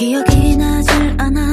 기억이 나질 않아.